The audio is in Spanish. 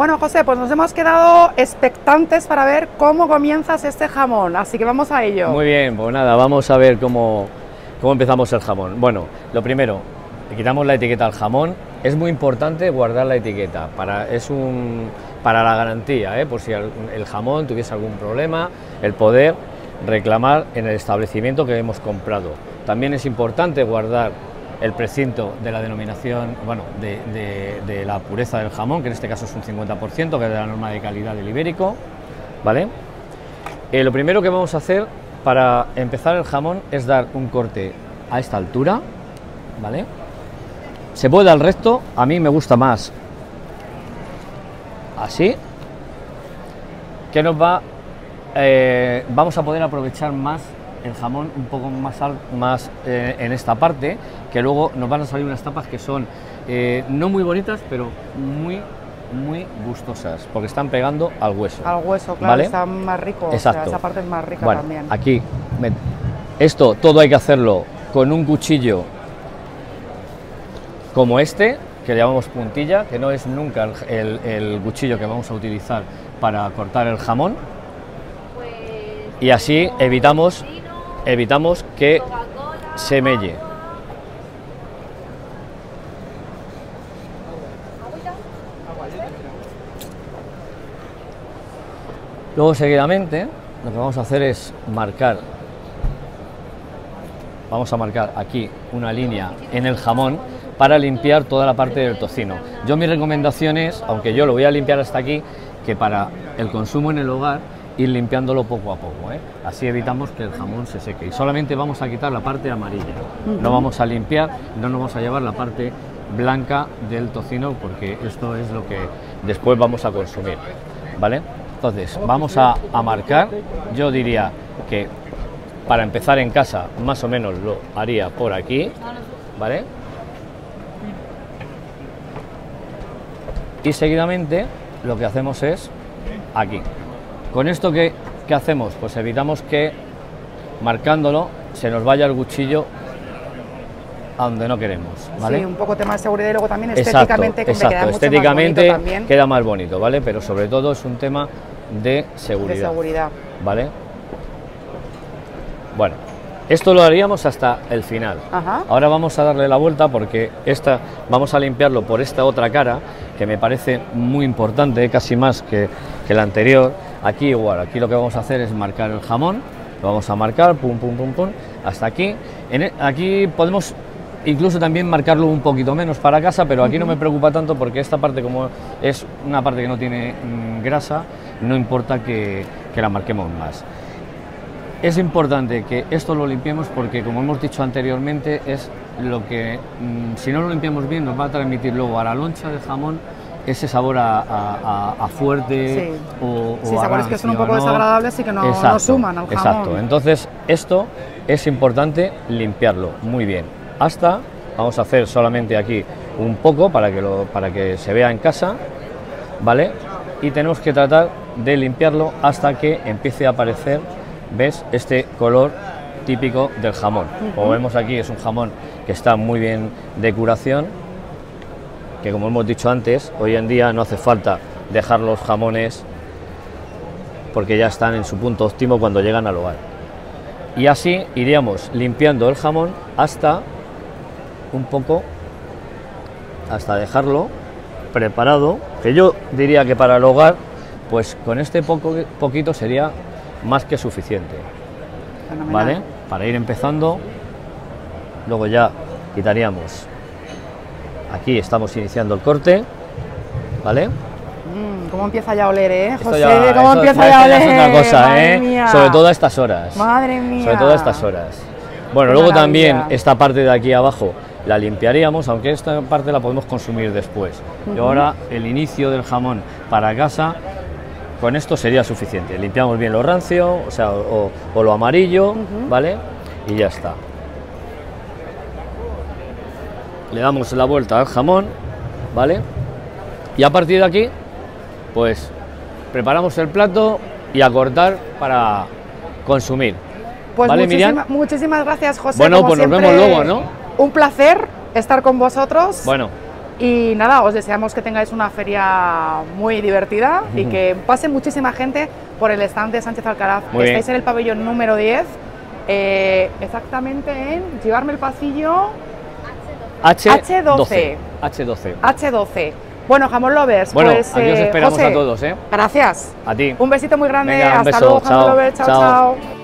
Bueno, José, pues nos hemos quedado expectantes para ver cómo comienzas este jamón, así que vamos a ello. Muy bien, pues nada, vamos a ver cómo, cómo empezamos el jamón. Bueno, lo primero, le quitamos la etiqueta al jamón. Es muy importante guardar la etiqueta, para, es un, para la garantía, ¿eh? por si el, el jamón tuviese algún problema, el poder reclamar en el establecimiento que hemos comprado. También es importante guardar el precinto de la denominación, bueno, de, la pureza del jamón, que en este caso es un 50%, que es de la norma de calidad del ibérico, ¿vale? Eh, lo primero que vamos a hacer para empezar el jamón es dar un corte a esta altura, ¿vale? Se puede al recto, a mí me gusta más así, que nos va, eh, vamos a poder aprovechar más el jamón un poco más, al- más eh, en esta parte, que luego nos van a salir unas tapas que son eh, no muy bonitas, pero muy, muy gustosas, porque están pegando al hueso. Al hueso, claro, ¿Vale? está más rico, o sea, Exacto. esa parte es más rica Bueno, también. aquí, me- esto todo hay que hacerlo con un cuchillo como este, que le llamamos puntilla, que no es nunca el, el- el cuchillo que vamos a utilizar para cortar el jamón. Y así evitamos, evitamos que se melle. Luego seguidamente lo que vamos a hacer es marcar, vamos a marcar aquí una línea en el jamón para limpiar toda la parte del tocino. Yo mi recomendación es, aunque yo lo voy a limpiar hasta aquí, que para el consumo en el hogar ir limpiándolo poco a poco, ¿eh? así evitamos que el jamón se seque y solamente vamos a quitar la parte amarilla, no vamos a limpiar, no nos vamos a llevar la parte blanca del tocino porque esto es lo que después vamos a consumir, ¿vale? Entonces vamos a, a marcar, yo diría que para empezar en casa más o menos lo haría por aquí, ¿vale? Y seguidamente lo que hacemos es aquí. Con esto que, ¿qué hacemos? Pues evitamos que marcándolo se nos vaya el cuchillo a donde no queremos, ¿vale? Sí, un poco tema de seguridad y luego también Exacto, estéticamente, queda exacto. mucho Estéticamente más bonito también queda más bonito, ¿vale? Pero sobre todo es un tema de de seguridad, seguridad. ¿vale? Bueno, esto lo haríamos hasta el final. Ajá. Ahora vamos a darle la vuelta porque esta vamos a limpiarlo por esta otra cara que me parece muy importante, casi más que, que la anterior. Aquí igual, aquí lo que vamos a hacer es marcar el jamón, lo vamos a marcar, pum, pum, pum, pum, hasta aquí. En e- aquí podemos incluso también marcarlo un poquito menos para casa, pero aquí no me preocupa tanto porque esta parte como es una parte que no tiene mm, grasa, no importa que, que la marquemos más. Es importante que esto lo limpiemos porque, como hemos dicho anteriormente, es lo que, mm, si no lo limpiamos bien, nos va a transmitir luego a la loncha de jamón ese sabor a, a- a- a fuerte Sí. o, o Sí, sabores que son un poco ¿no? desagradables y que no- no Exacto, suman al jamón. Exacto. Entonces, esto es importante limpiarlo muy bien. Hasta, vamos a hacer solamente aquí un poco para que, lo, para que se vea en casa, ¿vale? Y tenemos que tratar de limpiarlo hasta que empiece a aparecer, ¿ves? Este color típico del jamón. Como vemos aquí, es un jamón que está muy bien de curación, que como hemos dicho antes, hoy en día no hace falta dejar los jamones porque ya están en su punto óptimo cuando llegan al hogar. Y así iríamos limpiando el jamón hasta un poco, hasta dejarlo preparado, que yo diría que para el hogar, pues con este poco, poquito sería más que suficiente. Fenomenal. ¿Vale? Para ir empezando, luego ya quitaríamos. Aquí estamos iniciando el corte, ¿vale? Mm, ¿Cómo empieza ya a oler, eh, José? ya- ¿Cómo eso- empieza ya a oler? es otra cosa, Madre ¿eh? mía. Sobre todo a estas horas. Madre mía. Sobre todo a estas horas. Bueno, Qué luego maravilla. también esta parte de aquí abajo la limpiaríamos, aunque esta parte la podemos consumir después. Y ahora el inicio del jamón para casa, con esto sería suficiente. Limpiamos bien lo rancio, o sea, o, o lo amarillo, ¿vale? Y ya está. Le damos la vuelta al jamón, ¿vale? Y a partir de aquí, pues preparamos el plato y a cortar para consumir. Pues ¿Vale, muchísima- Miriam? muchísimas gracias, José. Bueno, como pues nos siempre, vemos luego, ¿no? Un placer estar con vosotros. Bueno, Y nada, os deseamos que tengáis una feria muy divertida y que pase muchísima gente por el stand de Sánchez Alcaraz. Muy bien. Estáis en el pabellón número 10, eh, exactamente en llevarme el pasillo H12. H12. H12. H12. Bueno, jamón lovers, Bueno, pues aquí os eh, esperamos José, a todos, ¿eh? Gracias. A ti. Un besito muy grande. Venga, un Hasta beso. luego, jamón Chao. lovers. chao. Chao. chao.